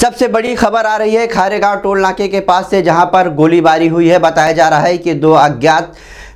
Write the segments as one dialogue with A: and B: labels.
A: सबसे बड़ी खबर आ रही है खारेगांव टोल नाके के पास से, जहाँ पर गोलीबारी हुई है। बताया जा रहा है कि दो अज्ञात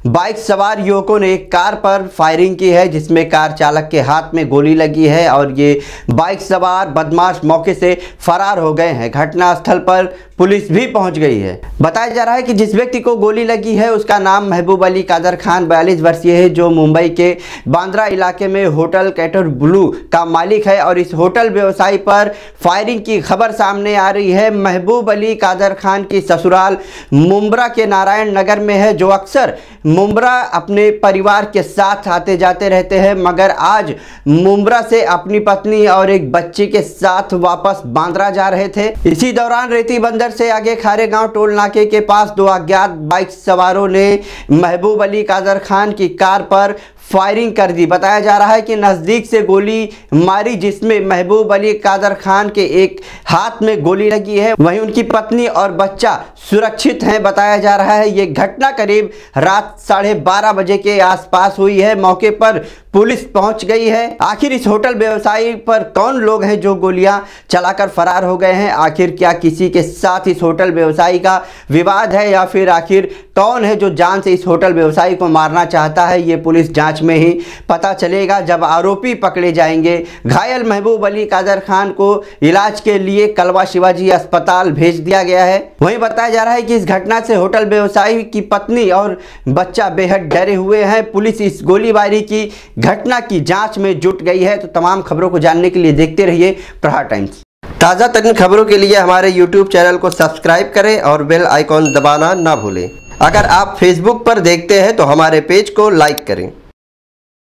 A: बाइक सवार युवकों ने कार पर फायरिंग की है, जिसमें कार चालक के हाथ में गोली लगी है और ये बाइक सवार बदमाश मौके से फरार हो गए हैं। घटनास्थल पर पुलिस भी पहुँच गई है। बताया जा रहा है कि जिस व्यक्ति को गोली लगी है, उसका नाम महबूब अली कादर खान बयालीस वर्षीय है, जो मुंबई के बांद्रा इलाके में होटल कैटर ब्लू का मालिक है और इस होटल व्यवसायी पर फायरिंग की खबर सामने आ रही है। महबूब अली कादर खान की ससुराल मुम्बरा के नारायण नगर में है, जो अक्सर मुम्बरा अपने परिवार के साथ आते जाते रहते हैं, मगर आज मुम्बरा से अपनी पत्नी और एक बच्ची के साथ वापस बांद्रा जा रहे थे। इसी दौरान रेती बंदर से आगे खारे गाँव टोल नाके के पास दो अज्ञात बाइक सवारों ने महबूब अली कादर खान की कार पर फायरिंग कर दी। बताया जा रहा है कि नज़दीक से गोली मारी, जिसमें महबूब अली कादर खान के एक हाथ में गोली लगी है। वहीं उनकी पत्नी और बच्चा सुरक्षित हैं। बताया जा रहा है, ये घटना करीब रात साढ़े बारह बजे के आसपास हुई है। मौके पर पुलिस पहुँच गई है। आखिर इस होटल व्यवसायी पर कौन लोग हैं जो गोलियाँ चलाकर फरार हो गए हैं? आखिर क्या किसी के साथ इस होटल व्यवसायी का विवाद है, या फिर आखिर कौन है जो जान से इस होटल व्यवसायी को मारना चाहता है? ये पुलिस जाँच में ही पता चलेगा जब आरोपी पकड़े जाएँगे। घायल महबूब अली कादर खान को इलाज के लिए कलवा शिवाजी अस्पताल भेज दिया गया है। वहीं बताया जा रहा है कि इस घटना से होटल व्यवसायी की पत्नी और बच्चा बेहद डरे हुए हैं। पुलिस इस गोलीबारी की घटना की जाँच में जुट गई है। तो तमाम खबरों को जानने के लिए देखते रहिए प्रहार टाइम्स। ताज़ा तरीन खबरों के लिए हमारे यूट्यूब चैनल को सब्सक्राइब करें और बेल आइकॉन दबाना ना भूलें। अगर आप फेसबुक पर देखते हैं तो हमारे पेज को लाइक करें।